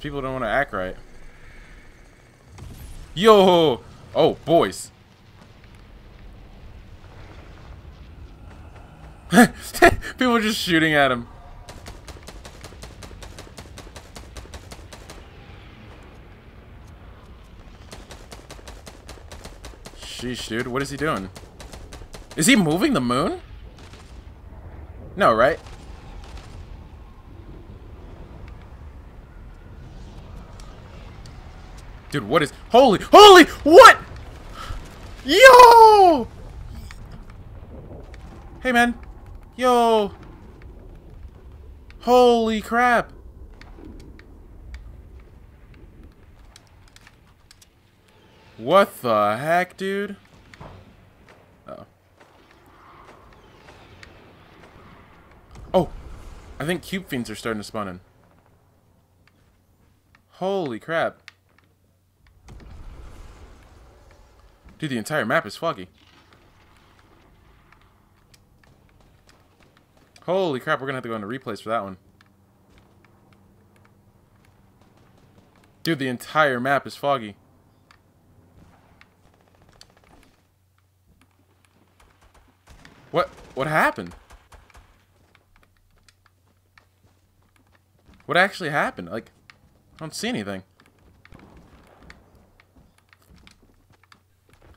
People don't want to act right. Yo! Oh, boys. People are just shooting at him. Sheesh, dude. What is he doing? Is he moving the moon? No, right? Dude, what is... Holy... Holy... What? Yo! Hey, man. Yo. Holy crap. What the heck, dude? Uh oh. Oh! I think cube fiends are starting to spawn in. Holy crap. Dude, the entire map is foggy. Holy crap, we're gonna have to go into replays for that one. Dude, the entire map is foggy. What what happened? What actually happened? Like, I don't see anything.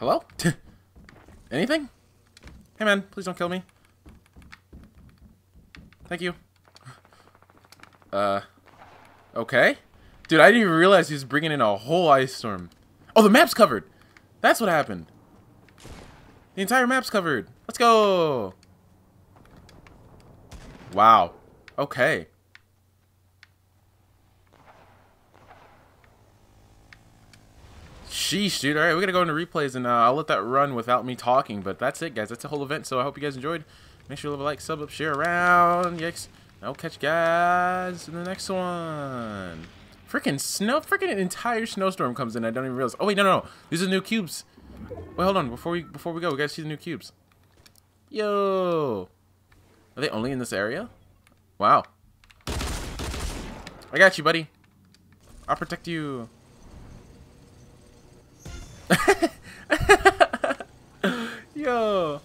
Hello? Anything? Hey man, please don't kill me. Thank you. Uh, okay. Dude, I didn't even realize he was bringing in a whole ice storm. Oh, the map's covered. That's what happened. The entire map's covered. Let's go. Wow. Okay. Sheesh, dude. All right, we're going to go into replays, and uh, I'll let that run without me talking. But that's it, guys. That's the whole event, so I hope you guys enjoyed. Make sure to leave a like, sub up, share around. Yikes. I'll catch you guys in the next one. Freaking snow, freaking entire snowstorm comes in. I don't even realize. Oh, wait, no, no, no. These are new cubes. Wait, hold on. Before we before we go, we got to see the new cubes. Yo. Are they only in this area? Wow. I got you, buddy. I'll protect you. Yo.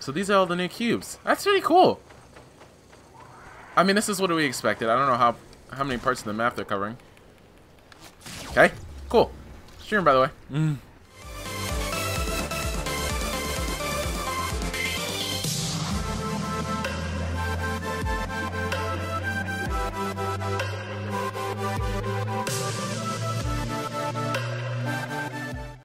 So these are all the new cubes. That's really cool. I mean, this is what we expected. I don't know how how many parts of the map they're covering. Okay, cool. Stream, by the way. Mm.